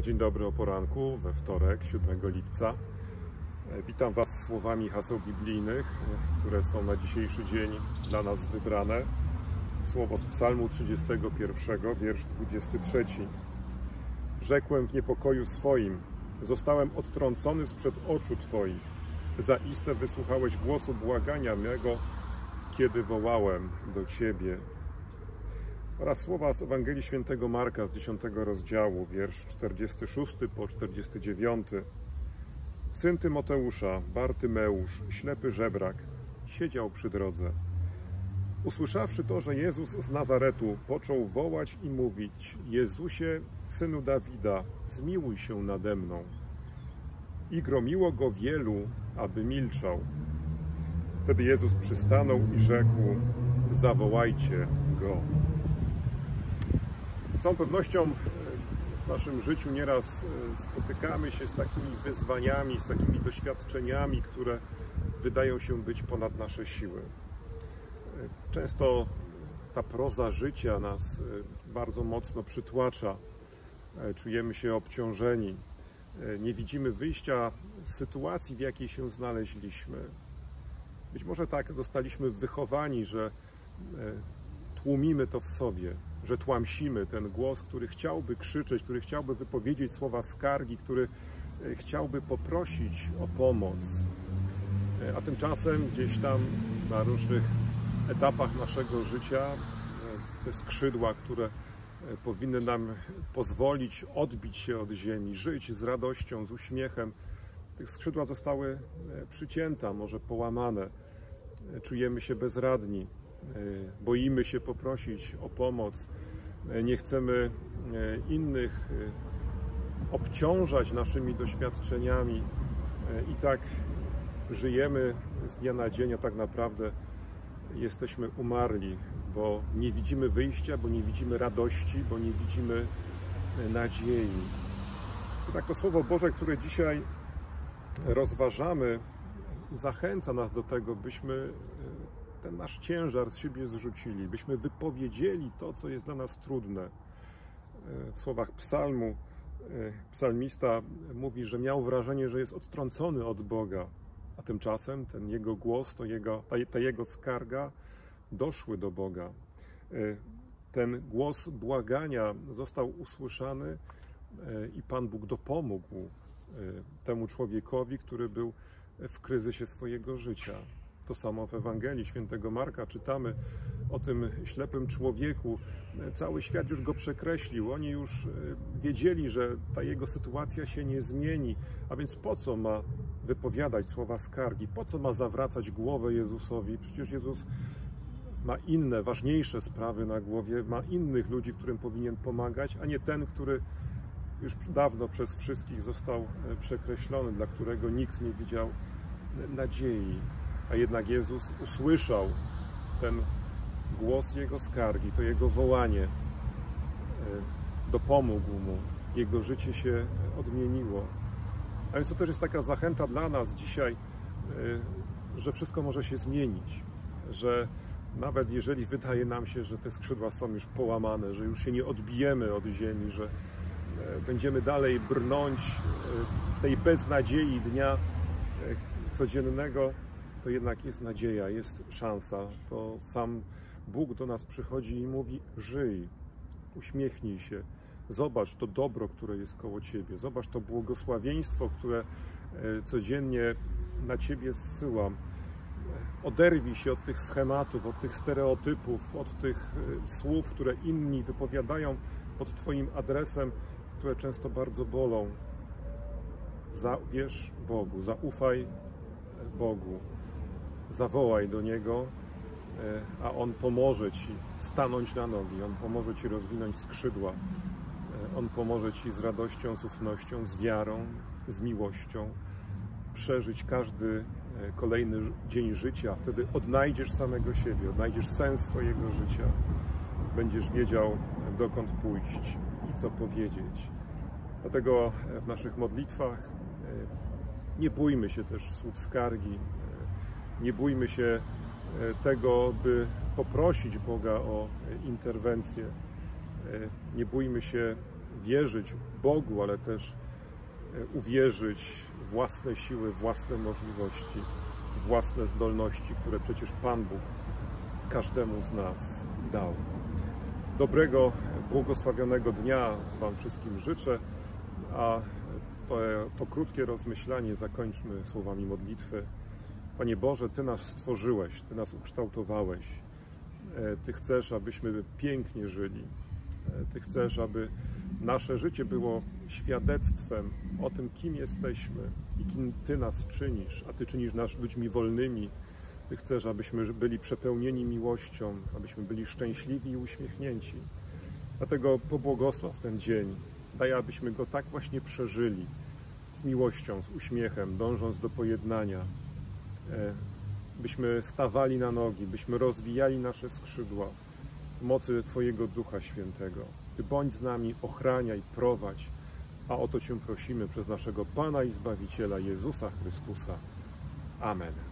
Dzień dobry o poranku we wtorek, 7 lipca. Witam Was słowami haseł biblijnych, które są na dzisiejszy dzień dla nas wybrane. Słowo z Psalmu 31, wiersz 23. Rzekłem w niepokoju swoim, zostałem odtrącony sprzed oczu Twoich. Zaiste wysłuchałeś głosu błagania mego, kiedy wołałem do Ciebie oraz słowa z Ewangelii Świętego Marka z 10 rozdziału, wiersz 46 po 49. Syn Tymoteusza, Bartymeusz, ślepy żebrak, siedział przy drodze. Usłyszawszy to, że Jezus z Nazaretu, począł wołać i mówić: Jezusie, synu Dawida, zmiłuj się nade mną. I gromiło go wielu, aby milczał. Wtedy Jezus przystanął i rzekł: Zawołajcie go. Z całą pewnością w naszym życiu nieraz spotykamy się z takimi wyzwaniami, z takimi doświadczeniami, które wydają się być ponad nasze siły. Często ta proza życia nas bardzo mocno przytłacza, czujemy się obciążeni, nie widzimy wyjścia z sytuacji, w jakiej się znaleźliśmy. Być może tak zostaliśmy wychowani, że tłumimy to w sobie, że tłamsimy ten głos, który chciałby krzyczeć, który chciałby wypowiedzieć słowa skargi, który e, chciałby poprosić o pomoc. E, a tymczasem gdzieś tam na różnych etapach naszego życia e, te skrzydła, które powinny nam pozwolić odbić się od ziemi, żyć z radością, z uśmiechem, tych skrzydła zostały przycięte, może połamane. Czujemy się bezradni, boimy się poprosić o pomoc, e, nie chcemy e, innych obciążać naszymi doświadczeniami i tak żyjemy z dnia na dzień, a tak naprawdę jesteśmy umarli, bo nie widzimy wyjścia, bo nie widzimy radości, bo nie widzimy nadziei. Tak to Słowo Boże, które dzisiaj rozważamy, zachęca nas do tego, byśmy ten nasz ciężar z siebie zrzucili, byśmy wypowiedzieli to, co jest dla nas trudne. W słowach psalmu e, psalmista mówi, że miał wrażenie, że jest odtrącony od Boga, a tymczasem ten jego głos, to jego, ta, ta jego skarga doszły do Boga. E, ten głos błagania został usłyszany e, i Pan Bóg dopomógł temu człowiekowi, który był w kryzysie swojego życia. To samo w Ewangelii świętego Marka czytamy o tym ślepym człowieku. Cały świat już go przekreślił. Oni już e, wiedzieli, że ta jego sytuacja się nie zmieni. A więc po co ma wypowiadać słowa skargi? Po co ma zawracać głowę Jezusowi? Przecież Jezus ma inne, ważniejsze sprawy na głowie, ma innych ludzi, którym powinien pomagać, a nie ten, który już dawno przez wszystkich został e, przekreślony, dla którego nikt nie widział nadziei. A jednak Jezus usłyszał ten głos Jego skargi, to Jego wołanie, e, dopomógł Mu, Jego życie się odmieniło. A więc to też jest taka zachęta dla nas dzisiaj, e, że wszystko może się zmienić, że nawet jeżeli wydaje nam się, że te skrzydła są już połamane, że już się nie odbijemy od ziemi, że e, będziemy dalej brnąć w tej beznadziei dnia codziennego, to jednak jest nadzieja, jest szansa. To sam Bóg do nas przychodzi i mówi: żyj, uśmiechnij się, zobacz to dobro, które jest koło ciebie, zobacz to błogosławieństwo, które e, codziennie na ciebie zsyłam. Oderwij się od tych schematów, od tych stereotypów, od tych e, słów, które inni wypowiadają pod Twoim adresem, które często bardzo bolą. Zawierz Bogu, zaufaj Bogu zawołaj do Niego, e, a On pomoże Ci stanąć na nogi, On pomoże Ci rozwinąć skrzydła, e, On pomoże Ci z radością, z ufnością, z wiarą, z miłością przeżyć każdy e, kolejny dzień życia. Wtedy odnajdziesz samego siebie, odnajdziesz sens swojego życia. Będziesz wiedział, dokąd pójść i co powiedzieć. Dlatego w naszych modlitwach nie bójmy się też słów skargi, nie bójmy się e, tego, by poprosić Boga o interwencję. E, nie bójmy się wierzyć Bogu, ale też e, uwierzyć własne siły, własne możliwości, własne zdolności, które przecież Pan Bóg każdemu z nas dał. Dobrego, błogosławionego dnia Wam wszystkim życzę, a to, to krótkie rozmyślanie zakończmy słowami modlitwy. Panie Boże, Ty nas stworzyłeś, Ty nas ukształtowałeś. E, Ty chcesz, abyśmy pięknie żyli. E, Ty chcesz, aby nasze życie było świadectwem o tym, kim jesteśmy i kim Ty nas czynisz, a Ty czynisz nas ludźmi wolnymi. Ty chcesz, abyśmy byli przepełnieni miłością, abyśmy byli szczęśliwi i uśmiechnięci. Dlatego pobłogosław ten dzień. Daj, abyśmy go tak właśnie przeżyli, z miłością, z uśmiechem, dążąc do pojednania. E, byśmy stawali na nogi, byśmy rozwijali nasze skrzydła w mocy Twojego Ducha Świętego. Ty bądź z nami, ochraniaj, prowadź, a o to Cię prosimy przez naszego Pana i Zbawiciela Jezusa Chrystusa. Amen.